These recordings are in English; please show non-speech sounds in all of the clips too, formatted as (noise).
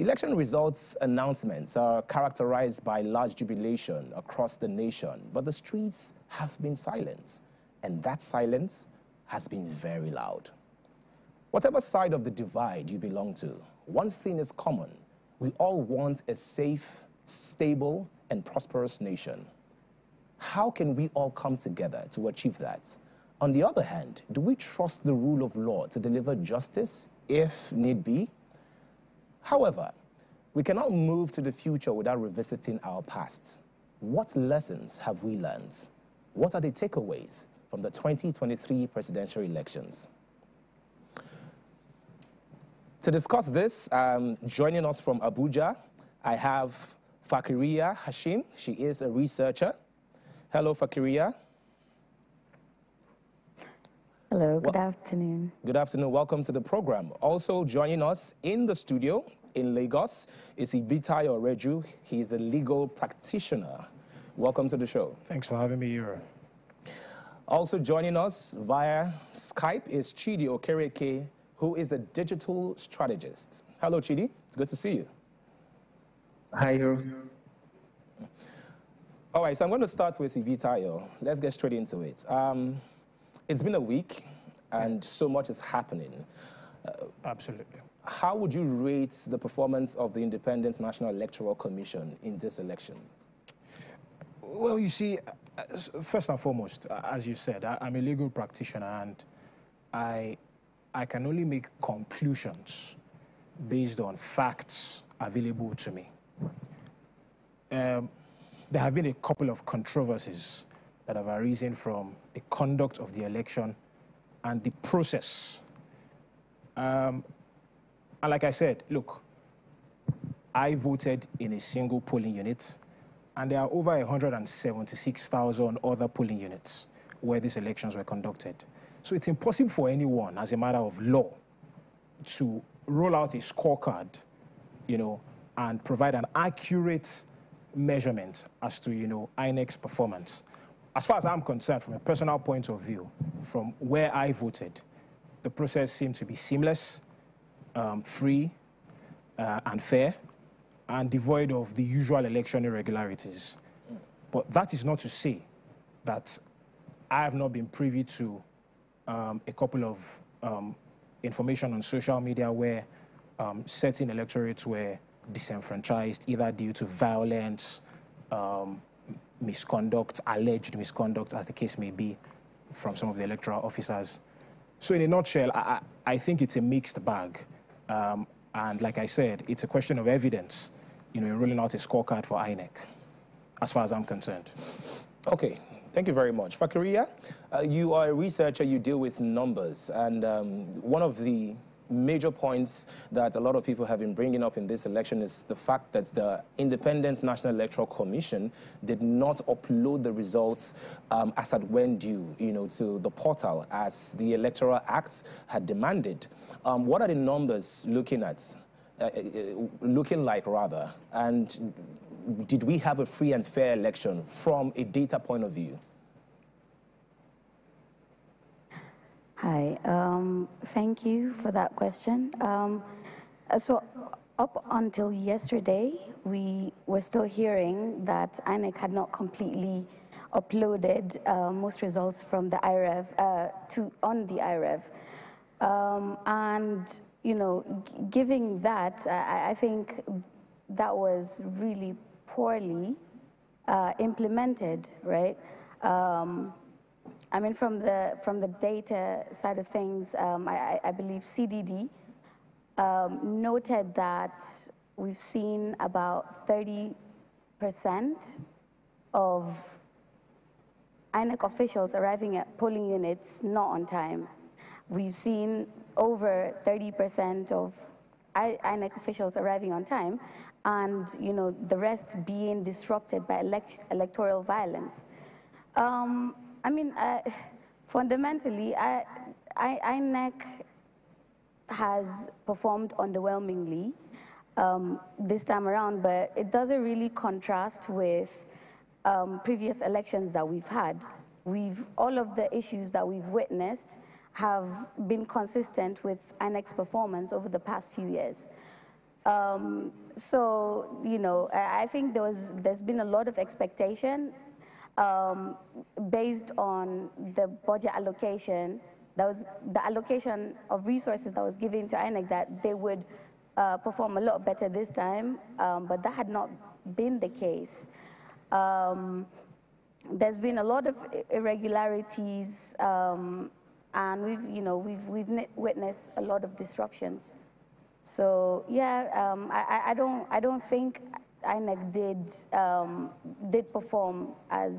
Election results announcements are characterized by large jubilation across the nation, but the streets have been silent, and that silence has been very loud. Whatever side of the divide you belong to, one thing is common. We all want a safe, stable, and prosperous nation. How can we all come together to achieve that? On the other hand, do we trust the rule of law to deliver justice if need be? However, we cannot move to the future without revisiting our past. What lessons have we learned? What are the takeaways from the 2023 presidential elections? To discuss this, um, joining us from Abuja, I have Fakhriyyah Hashim. She is a researcher. Hello, Fakiria. Hello, good well, afternoon. Good afternoon. Welcome to the program. Also joining us in the studio in Lagos is Ibitayo Reju. He's a legal practitioner. Welcome to the show. Thanks for having me here. Also joining us via Skype is Chidi Okereke, who is a digital strategist. Hello, Chidi. It's good to see you. Hi, Hero. All right, so I'm going to start with Ibitayo. Let's get straight into it. Um, it's been a week, and so much is happening. Uh, Absolutely. How would you rate the performance of the Independent National Electoral Commission in this election? Well, you see, uh, first and foremost, uh, as you said, I'm a legal practitioner, and I, I can only make conclusions based on facts available to me. Um, there have been a couple of controversies that have arisen from the conduct of the election and the process. Um, and like I said, look, I voted in a single polling unit, and there are over 176,000 other polling units where these elections were conducted. So it's impossible for anyone, as a matter of law, to roll out a scorecard, you know, and provide an accurate measurement as to, you know, INEC's performance as far as I'm concerned, from a personal point of view, from where I voted, the process seemed to be seamless, um, free, uh, and fair, and devoid of the usual election irregularities. But that is not to say that I have not been privy to um, a couple of um, information on social media where um, certain electorates were disenfranchised, either due to violence, um, misconduct, alleged misconduct, as the case may be, from some of the electoral officers. So in a nutshell, I, I think it's a mixed bag. Um, and like I said, it's a question of evidence, you know, in rolling out a scorecard for INEC, as far as I'm concerned. Okay, Thank you very much. Fakhriyyah, uh, you are a researcher, you deal with numbers, and um, one of the major points that a lot of people have been bringing up in this election is the fact that the Independent National Electoral Commission did not upload the results um, as at when due, you know, to the portal as the Electoral Act had demanded. Um, what are the numbers looking at? Uh, uh, looking like rather, and did we have a free and fair election from a data point of view? Hi, um, thank you for that question. Um, so up until yesterday, we were still hearing that INEC had not completely uploaded uh, most results from the IREV uh, to on the IREV. Um, and, you know, giving that, I, I, think that was really poorly uh, implemented, right? I mean, from the from the data side of things, um, I, I, believe CDD um, noted that we've seen about 30 percent of INEC officials arriving at polling units not on time. We've seen over 30 percent of INEC officials arriving on time, and you know the rest being disrupted by elect electoral violence. Um, I mean, uh, fundamentally, I, I, INEC has performed underwhelmingly um, this time around, but it doesn't really contrast with um, previous elections that we've had. We've, all of the issues that we've witnessed have been consistent with INEC's performance over the past few years. Um, so, you know, I, think there was, there's been a lot of expectation um, based on the budget allocation, that was the allocation of resources that was given to INEC that they would uh, perform a lot better this time, um, but that had not been the case. Um, there's been a lot of irregularities, um, and we've, you know, we've, we've witnessed a lot of disruptions. So yeah, um, I, I, don't, I don't think INEC did, um, did perform as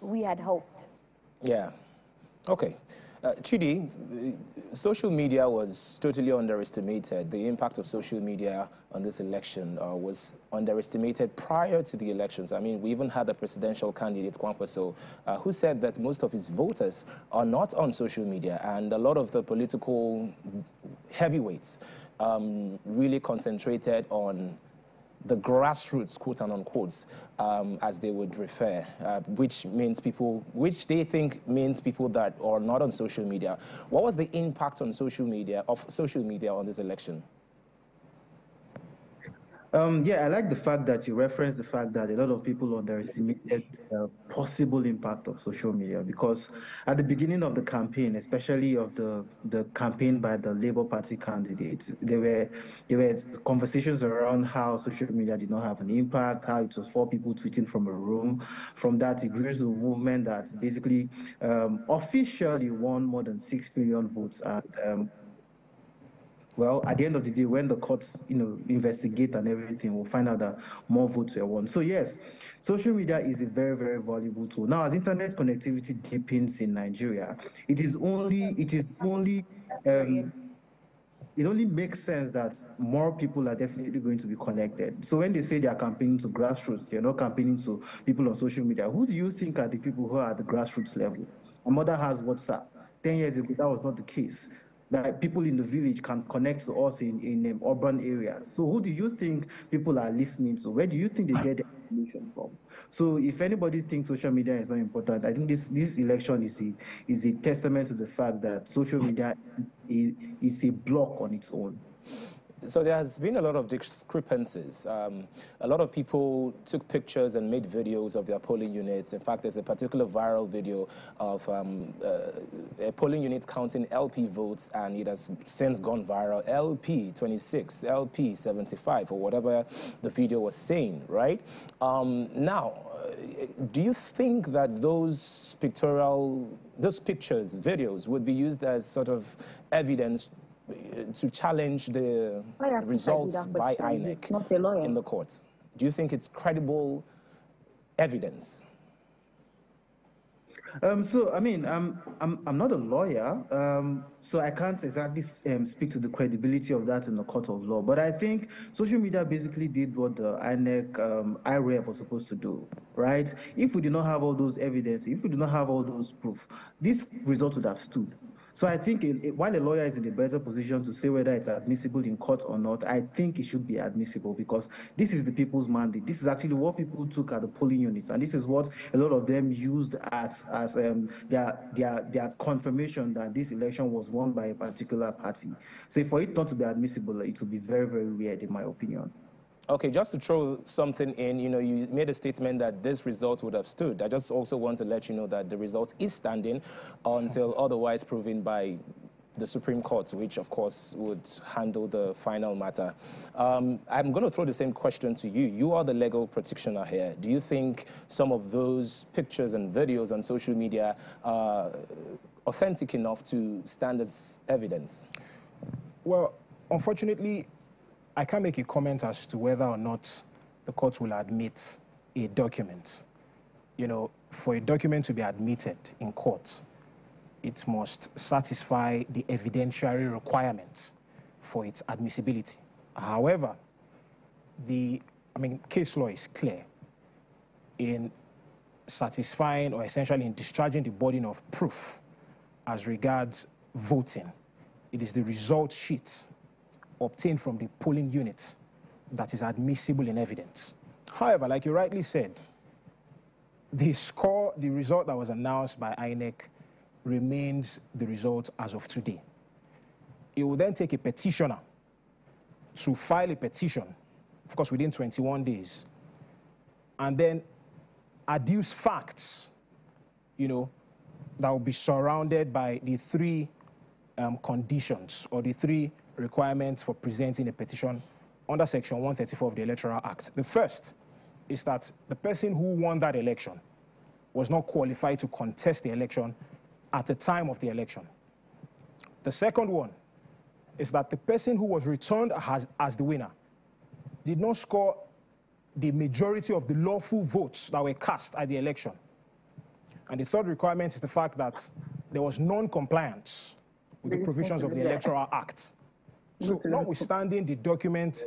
we had hoped. Yeah. Okay. Uh, Chidi, social media was totally underestimated. The impact of social media on this election uh, was underestimated prior to the elections. I mean, we even had the presidential candidate, Kwankwaso, uh, who said that most of his voters are not on social media, and a lot of the political heavyweights um, really concentrated on the grassroots, quote and unquote, um, as they would refer, uh, which means people, which they think means people that are not on social media. What was the impact on social media, of social media on this election? Um, yeah, I like the fact that you referenced the fact that a lot of people underestimated the possible impact of social media because at the beginning of the campaign, especially of the the campaign by the Labour Party candidates, there were there were conversations around how social media did not have an impact, how it was four people tweeting from a room. From that, it grew to a movement that basically um, officially won more than six million votes and um, well, at the end of the day, when the courts, you know, investigate and everything, we'll find out that more votes were won. So yes, social media is a very, very valuable tool. Now, as internet connectivity deepens in Nigeria, it is only, it is only, um, it only makes sense that more people are definitely going to be connected. So when they say they are campaigning to grassroots, they're not campaigning to people on social media. Who do you think are the people who are at the grassroots level? My mother has WhatsApp. 10 years ago, that was not the case that people in the village can connect to us in, in um, urban areas. So who do you think people are listening to? Where do you think they get their information from? So if anybody thinks social media is not important, I think this, this election is a, is a testament to the fact that social media is, is a block on its own so there has been a lot of discrepancies. Um, a lot of people took pictures and made videos of their polling units. In fact, there's a particular viral video of um, uh, a polling unit counting LP votes, and it has since gone viral. LP 26, LP 75, or whatever the video was saying, right? Um, now, do you think that those pictorial, those pictures, videos, would be used as sort of evidence to challenge the results by INEC in the court. Do you think it's credible evidence? Um, so, I mean, I'm, I'm, I'm not a lawyer, um, so I can't exactly um, speak to the credibility of that in the court of law. But I think social media basically did what the INEC, um, IREV was supposed to do, right? If we did not have all those evidence, if we did not have all those proof, this result would have stood. So I think it, it, while a lawyer is in a better position to say whether it's admissible in court or not, I think it should be admissible because this is the people's mandate. This is actually what people took at the polling units, and this is what a lot of them used as as um, their their their confirmation that this election was won by a particular party. So for it not to be admissible, it would be very very weird, in my opinion. Okay, just to throw something in, you know, you made a statement that this result would have stood. I just also want to let you know that the result is standing until (laughs) otherwise proven by the Supreme Court, which of course would handle the final matter. Um, I'm going to throw the same question to you. You are the legal practitioner here. Do you think some of those pictures and videos on social media are authentic enough to stand as evidence? Well, unfortunately, I can't make a comment as to whether or not the court will admit a document. You know, for a document to be admitted in court, it must satisfy the evidentiary requirements for its admissibility. However, the, I mean, case law is clear in satisfying or essentially in discharging the burden of proof as regards voting. It is the result sheet obtained from the polling unit that is admissible in evidence. However, like you rightly said, the score, the result that was announced by INEC remains the result as of today. It will then take a petitioner to file a petition, of course, within 21 days, and then adduce facts, you know, that will be surrounded by the three um, conditions or the three requirements for presenting a petition under Section 134 of the Electoral Act. The first is that the person who won that election was not qualified to contest the election at the time of the election. The second one is that the person who was returned as, as the winner did not score the majority of the lawful votes that were cast at the election. And the third requirement is the fact that there was non-compliance with the provisions of the Electoral Act. So notwithstanding the document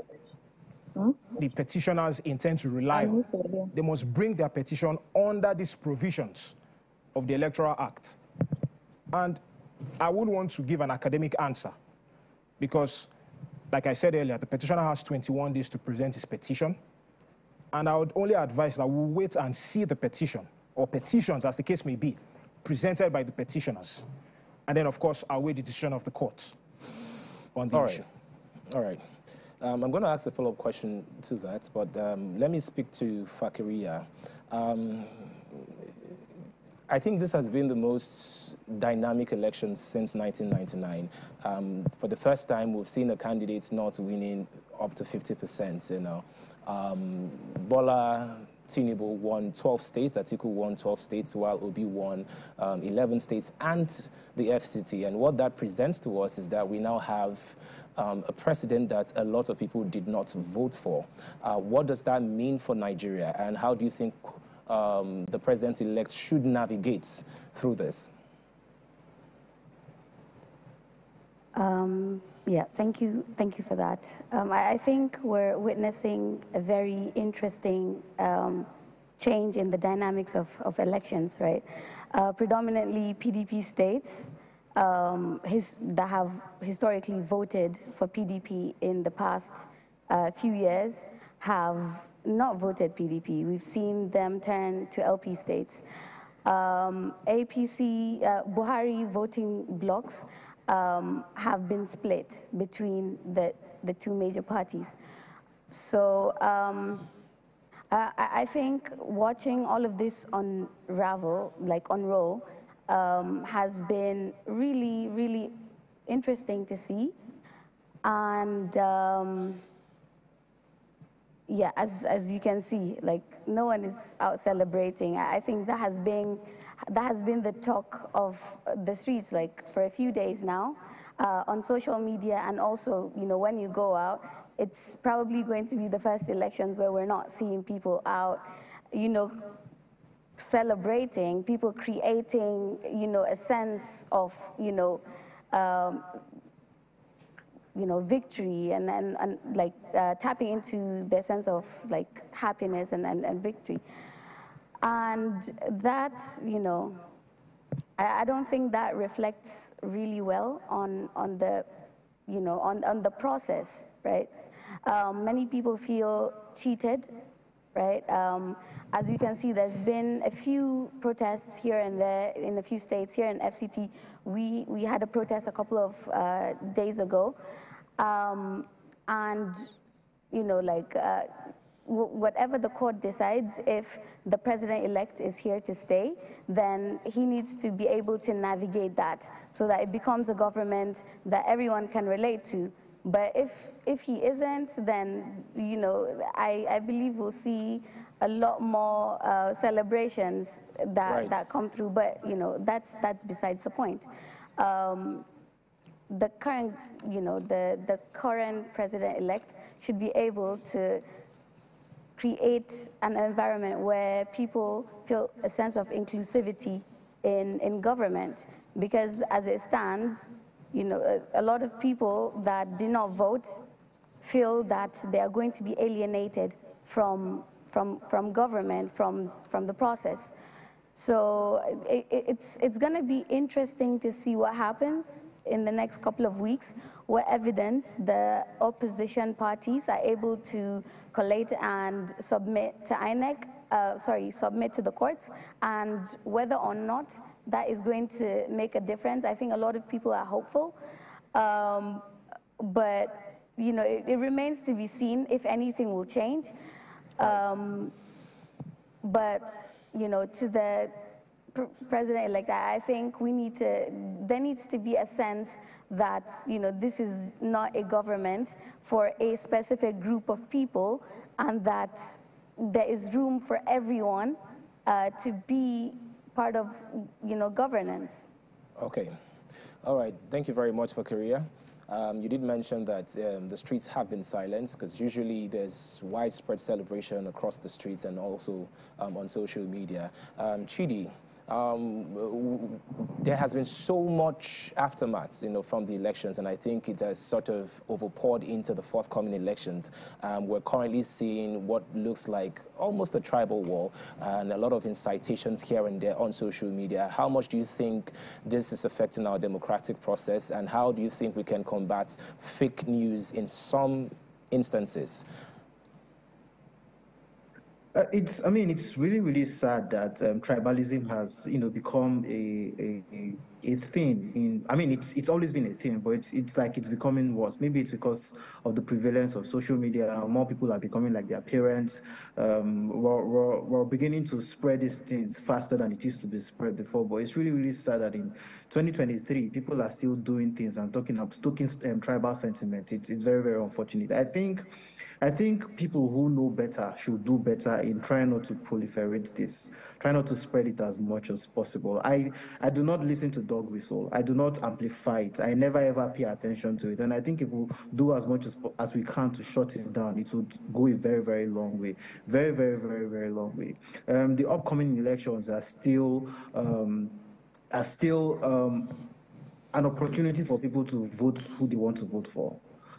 the petitioners intend to rely on, they must bring their petition under these provisions of the Electoral Act. And I would want to give an academic answer because, like I said earlier, the petitioner has 21 days to present his petition. And I would only advise that we wait and see the petition, or petitions, as the case may be, presented by the petitioners. And then, of course, I'll the decision of the court on the All issue. right. All right. Um, I'm going to ask a follow-up question to that, but um, let me speak to Fakhriyyah. Um, I think this has been the most dynamic election since 1999. Um, for the first time, we've seen a candidate not winning up to 50%, you know. Um, Bola Tinubu won 12 states, Atiku won 12 states, while Obi won um, 11 states and the FCT. And what that presents to us is that we now have um, a president that a lot of people did not vote for. Uh, what does that mean for Nigeria, and how do you think um, the president-elect should navigate through this? Um, yeah, thank you, thank you for that. Um, I, I, think we're witnessing a very interesting um, change in the dynamics of, of elections, right? Uh, predominantly PDP states um, his, that have historically voted for PDP in the past uh, few years have not voted PDP. We've seen them turn to LP states. Um, APC, uh, Buhari voting blocks um, have been split between the, the two major parties. So um, I, I, think watching all of this unravel, like unroll, um, has been really, really interesting to see. And um, yeah, as, as you can see, like no one is out celebrating. I think that has been that has been the talk of the streets like for a few days now uh, on social media and also you know when you go out it's probably going to be the first elections where we're not seeing people out you know celebrating people creating you know a sense of you know um, you know, victory and, and, and like uh, tapping into their sense of like happiness and, and, and victory. And that, you know, I, I don't think that reflects really well on, on the, you know, on, on the process, right? Um, many people feel cheated, right? Um, as you can see, there's been a few protests here and there in a few states. Here in FCT, we, we had a protest a couple of uh, days ago um, and, you know, like, uh, whatever the court decides, if the president-elect is here to stay, then he needs to be able to navigate that so that it becomes a government that everyone can relate to. But if, if he isn't, then, you know, I, I believe we'll see a lot more uh, celebrations that, right. that come through. But, you know, that's, that's besides the point. Um, the current, you know, the, the current president-elect should be able to create an environment where people feel a sense of inclusivity in, in government. Because as it stands, you know, a, a lot of people that do not vote feel that they are going to be alienated from, from, from government, from, from the process. So it, it's, it's going to be interesting to see what happens in the next couple of weeks where evidence the opposition parties are able to collate and submit to INEC, uh, sorry, submit to the courts, and whether or not that is going to make a difference. I think a lot of people are hopeful, um, but you know, it, it, remains to be seen if anything will change. Um, but, you know, to the president-elect, I think we need to, there needs to be a sense that, you know, this is not a government for a specific group of people and that there is room for everyone uh, to be part of, you know, governance. Okay. All right. Thank you very much Fakhriyyah. Um, you did mention that um, the streets have been silenced because usually there's widespread celebration across the streets and also um, on social media. Um, Chidi, um, there has been so much aftermath, you know, from the elections, and I think it has sort of overpoured into the forthcoming elections. Um, we're currently seeing what looks like almost a tribal war and a lot of incitations here and there on social media. How much do you think this is affecting our democratic process, and how do you think we can combat fake news in some instances? Uh, it's, I mean, it's really, really sad that um, tribalism has, you know, become a, a, a thing. In, I mean, it's it's always been a thing, but it's it's like it's becoming worse. Maybe it's because of the prevalence of social media. More people are becoming like their parents. Um, we're, we're, we're beginning to spread these things faster than it used to be spread before. But it's really, really sad that in 2023, people are still doing things and talking up, stoking um, tribal sentiment. It's it's very, very unfortunate. I think I think people who know better should do better in trying not to proliferate this, try not to spread it as much as possible. I, I do not listen to dog whistle. I do not amplify it. I never ever pay attention to it. And I think if we do as much as, as we can to shut it down, it would go a very, very long way. Very, very, very, very long way. Um, the upcoming elections are still um, are still um, an opportunity for people to vote who they want to vote for.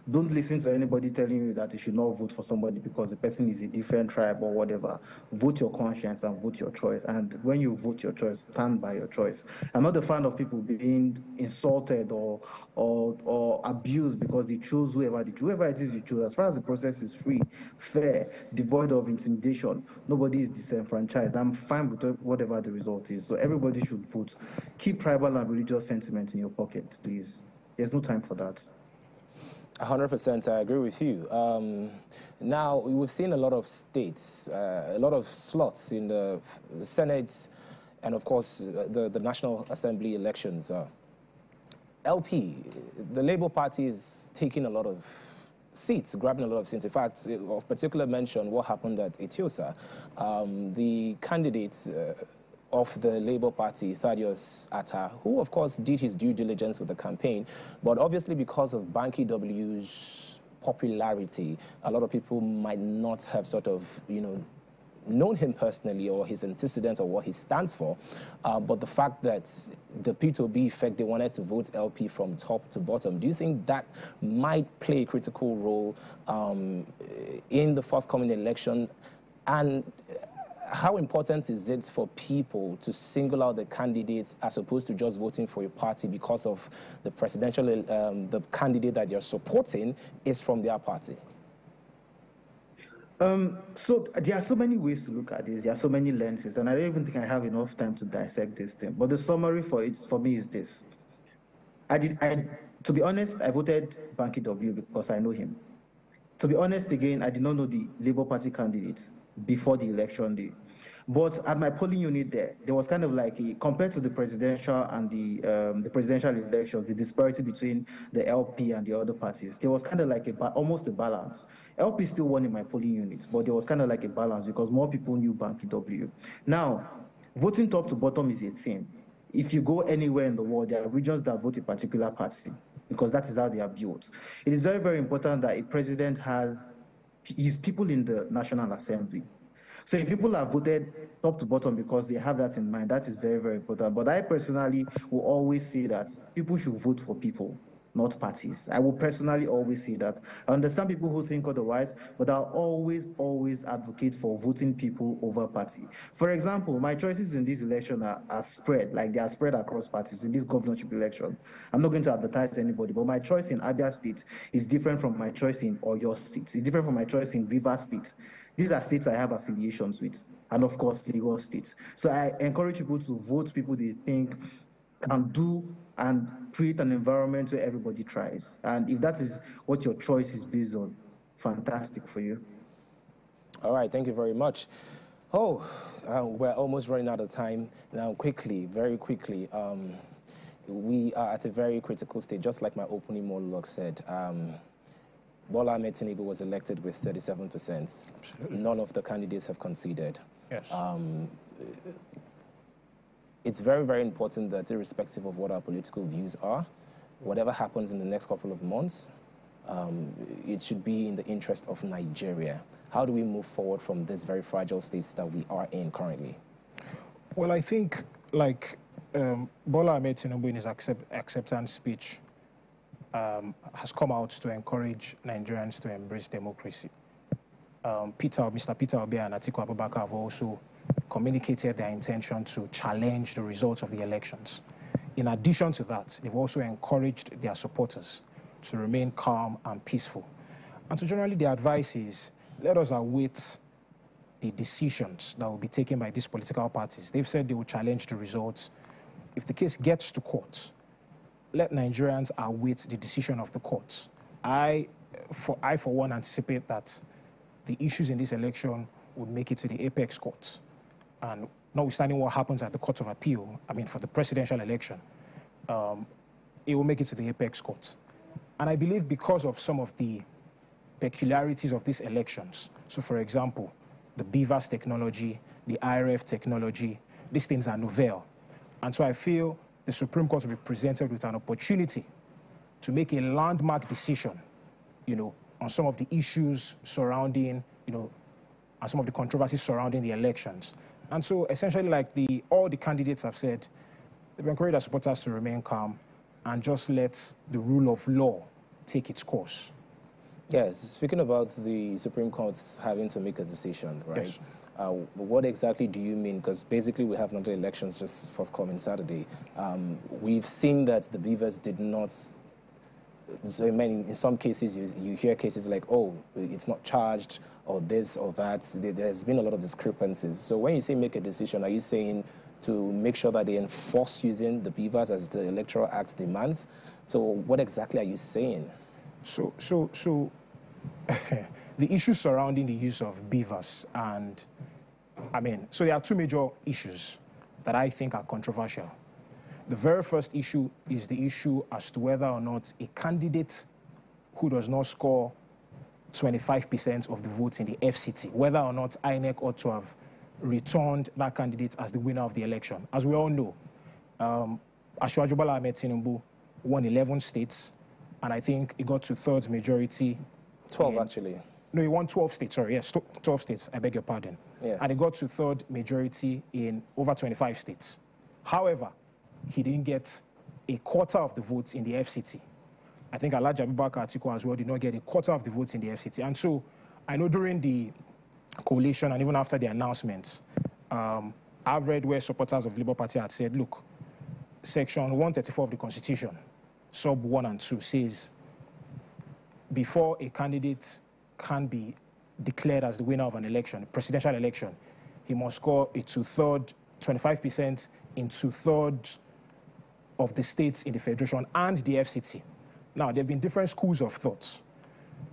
Don't listen to anybody telling you that you should not vote for somebody because the person is a different tribe or whatever. Vote your conscience and vote your choice. And when you vote your choice, stand by your choice. I'm not a fan of people being insulted or or or abused because they choose whoever they. Whoever it is you choose, as far as the process is free, fair, devoid of intimidation, nobody is disenfranchised. I'm fine with whatever the result is. So everybody should vote. Keep tribal and religious sentiment in your pocket, please. There's no time for that. 100% I agree with you. Um, now, we've seen a lot of states, uh, a lot of slots in the Senate and, of course, the, the National Assembly elections. Uh, LP, the Labour Party is taking a lot of seats, grabbing a lot of seats. In fact, of particular mention, what happened at Eti-Osa. Um, the candidates uh, of the Labour Party, Thaddeus Attah, who of course did his due diligence with the campaign, but obviously because of Banky W's popularity, a lot of people might not have sort of, you know, known him personally or his antecedents or what he stands for, uh, but the fact that the P2B effect, they wanted to vote LP from top to bottom, do you think that might play a critical role um, in the forthcoming election? And how important is it for people to single out the candidates as opposed to just voting for a party because of the presidential, um, the candidate that you're supporting is from their party? Um, so there are so many ways to look at this. There are so many lenses, and I don't even think I have enough time to dissect this thing. But the summary for it for me is this: I did, I, to be honest, I voted Banky W because I know him. To be honest, again, I did not know the Labour Party candidates before the election day. But at my polling unit there, there was kind of like a, compared to the presidential and the um, the presidential elections, the disparity between the LP and the other parties, there was kind of like a almost a balance. LP still won in my polling unit, but there was kind of like a balance because more people knew Banky W. Now, voting top to bottom is a thing. If you go anywhere in the world, there are regions that vote a particular party because that is how they are built. It is very, very important that a president has his people in the National Assembly so if people are voted top to bottom because they have that in mind, that is very, very important. But I personally will always say that people should vote for people not parties. I will personally always say that. I understand people who think otherwise, but I'll always, always advocate for voting people over party. For example, my choices in this election are, are spread, like they are spread across parties in this governorship election. I'm not going to advertise anybody, but my choice in Abia State is different from my choice in Oyo State. It's different from my choice in River State. These are states I have affiliations with, and of course, Lagos State. So I encourage people to vote people they think can do and create an environment where everybody tries. And if that is what your choice is based on, fantastic for you. All right, thank you very much. Oh, uh, we're almost running out of time now. Quickly, very quickly. Um, we are at a very critical stage, just like my opening monologue said. Um, Bola Ahmed Tinubu was elected with 37%. Absolutely. None of the candidates have conceded. Yes. Um, it's very, very important that irrespective of what our political views are, whatever happens in the next couple of months, um, it should be in the interest of Nigeria. How do we move forward from this very fragile state that we are in currently? Well, I think, like um, Bola Ahmed Tinubu in his accept, acceptance speech um, has come out to encourage Nigerians to embrace democracy. Um, Peter, Mr. Peter Obi and Atiku Abubakar have also communicated their intention to challenge the results of the elections. In addition to that, they've also encouraged their supporters to remain calm and peaceful. And so generally the advice is, let us await the decisions that will be taken by these political parties. They've said they will challenge the results. If the case gets to court, let Nigerians await the decision of the courts. I, for, I, for one, anticipate that the issues in this election would make it to the apex courts. And notwithstanding what happens at the Court of Appeal, I mean, for the presidential election, um, it will make it to the apex court. And I believe because of some of the peculiarities of these elections, so for example, the BVAS technology, the IREV technology, these things are novel. And so I feel the Supreme Court will be presented with an opportunity to make a landmark decision, you know, on some of the issues surrounding, you know, and some of the controversies surrounding the elections. And so essentially like the all the candidates have said, they've encouraged their supporters to remain calm and just let the rule of law take its course. Yes, speaking about the Supreme Court's having to make a decision, right? Yes. Uh, what exactly do you mean? Because basically we have another elections just forthcoming Saturday. Um, we've seen that the BVAS did not so mean, in some cases, you, you hear cases like, oh, it's not charged, or this or that. There's been a lot of discrepancies. So when you say make a decision, are you saying to make sure that they enforce using the BVAS as the Electoral Act demands? So what exactly are you saying? So, so, so (laughs) the issues surrounding the use of BVAS and, I mean, so there are two major issues that I think are controversial. The very first issue is the issue as to whether or not a candidate who does not score 25% of the votes in the FCT, whether or not INEC ought to have returned that candidate as the winner of the election. As we all know, um, Asiwaju Bola Ahmed Tinubu won 11 states, and I think he got to third majority. 12, in- actually. No, he won 12 states, sorry, yes, 12 states, I beg your pardon. Yeah. And he got to third majority in over 25 states. However, he didn't get a quarter of the votes in the FCT. I think Alhaji Abubakar Atiku as well did not get a quarter of the votes in the FCT. And so I know during the coalition and even after the announcements, um, I've read where supporters of the Labour Party had said, look, section 134 of the Constitution, sub 1 and 2 says before a candidate can be declared as the winner of an election, a presidential election, he must score a two-third, 25% in two-thirds of the states in the federation and the FCT. Now, there have been different schools of thought.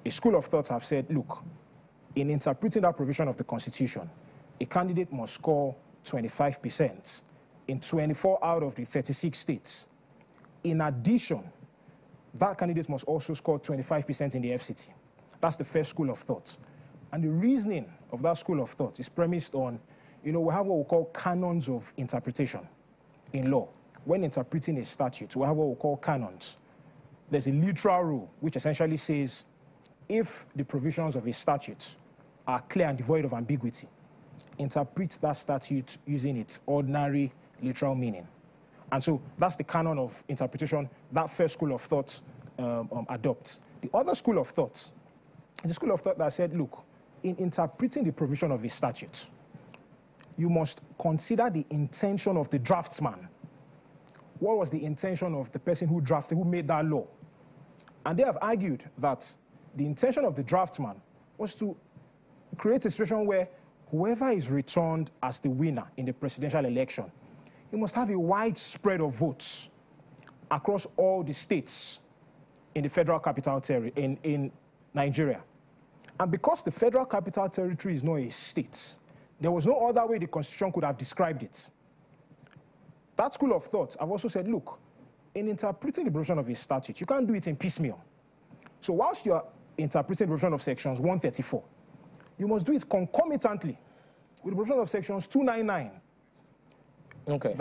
A school of thought have said, look, in interpreting that provision of the Constitution, a candidate must score 25% in 24 out of the 36 states. In addition, that candidate must also score 25% in the FCT. That's the first school of thought. And the reasoning of that school of thought is premised on, you know, we have what we call canons of interpretation in law. When interpreting a statute, we have what we call canons. There's a literal rule, which essentially says if the provisions of a statute are clear and devoid of ambiguity, interpret that statute using its ordinary literal meaning. And so that's the canon of interpretation that first school of thought um, um, adopts. The other school of thought the school of thought that said, look, in interpreting the provision of a statute, you must consider the intention of the draftsman. What was the intention of the person who drafted, who made that law? And they have argued that the intention of the draftsman was to create a situation where whoever is returned as the winner in the presidential election, he must have a wide spread of votes across all the states in the Federal Capital Territory in, in Nigeria. And because the Federal Capital Territory is not a state, there was no other way the Constitution could have described it. That school of thought, I've also said, look, in interpreting the provision of a statute, you can't do it in piecemeal. So whilst you're interpreting the provision of sections 134, you must do it concomitantly with the provision of sections 299. Okay.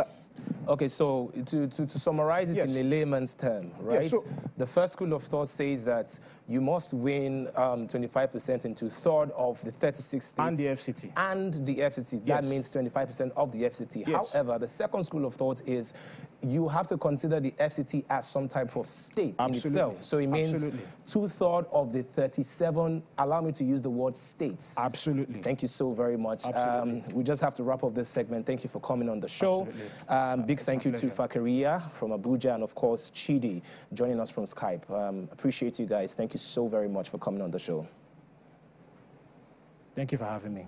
Okay, so to, to, to summarize it Yes. in a layman's term, right? so- the first school of thought says that you must win um, 25% into third of the 36 states. And the FCT. And the FCT. Yes. That means 25% of the FCT. Yes. However, the second school of thought is you have to consider the FCT as some type of state in itself. So it means Absolutely. two-thirds of the 37, allow me to use the word states. Absolutely. Thank you so very much. Um, we just have to wrap up this segment. Thank you for coming on the show. Absolutely. Um, big thank you to pleasure. Fakhriyyah from Abuja and, of course, Chidi joining us from Skype. Um, appreciate you guys. Thank you so very much for coming on the show. Thank you for having me.